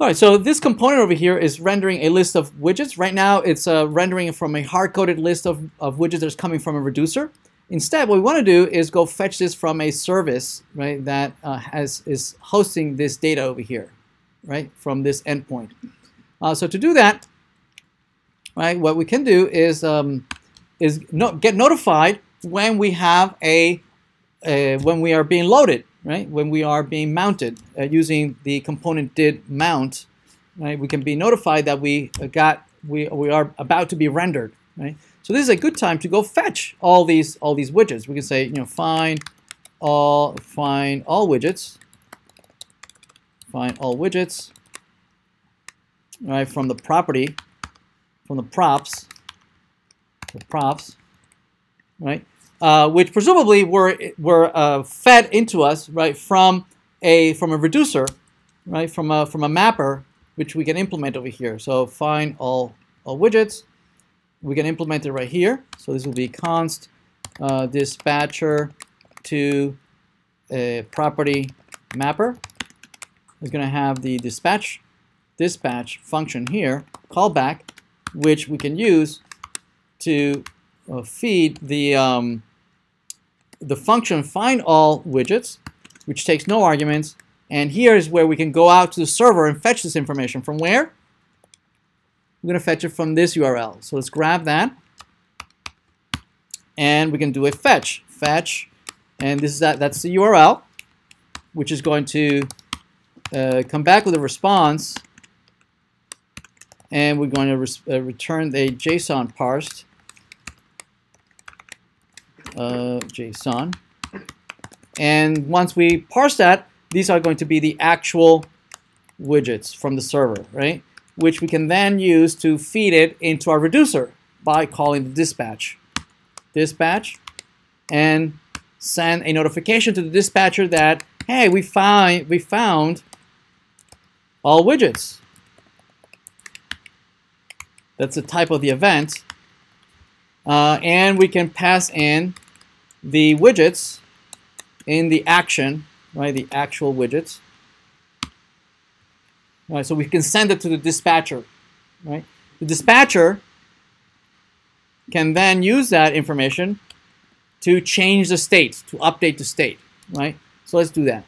All right, so this component over here is rendering a list of widgets. Right now, it's uh, rendering from a hard-coded list of, of widgets that's coming from a reducer. Instead, what we want to do is go fetch this from a service, right, that uh, has is hosting this data over here, right, from this endpoint. Uh, so to do that, right, what we can do is um, is no, get notified when we have a, a, when we are being loaded, right, when we are being mounted uh, using the component did mount, right, we can be notified that we got we we are about to be rendered, right. So this is a good time to go fetch all these all these widgets. We can say, you know, find all find all widgets. Find all widgets. Right from the property, from the props, the props, right? Uh, which presumably were were uh, fed into us, right, from a from a reducer, right, from a from a mapper, which we can implement over here. So find all all widgets we can implement it right here. So this will be const uh, dispatcher to a property mapper. It's going to have the dispatch dispatch function here, callback, which we can use to feed the um, the function find all widgets, which takes no arguments. And here is where we can go out to the server and fetch this information. From where? We're going to fetch it from this URL. So let's grab that. And we can do a fetch. Fetch. And this is that. that's the URL, which is going to uh, come back with a response. And we're going to re uh, return the JSON parsed. Uh, JSON. And once we parse that, these are going to be the actual widgets from the server, right? which we can then use to feed it into our reducer by calling the dispatch. Dispatch and send a notification to the dispatcher that hey we find we found all widgets. That's the type of the event. Uh, and we can pass in the widgets in the action, right, the actual widgets. Right, so we can send it to the dispatcher. Right? The dispatcher can then use that information to change the state, to update the state. Right? So let's do that.